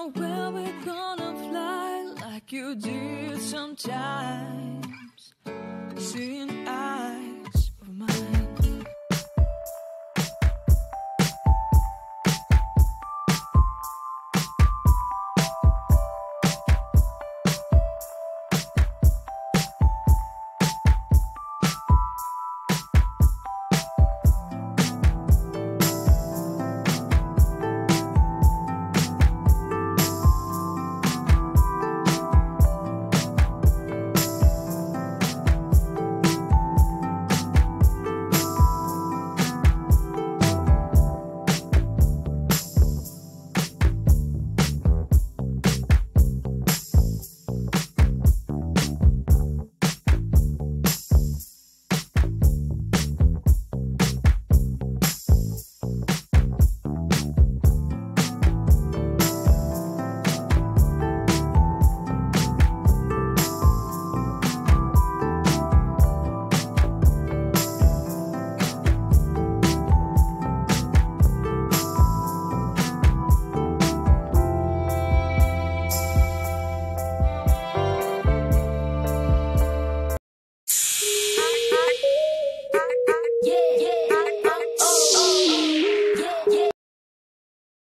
Where we're gonna fly like you did sometimes. See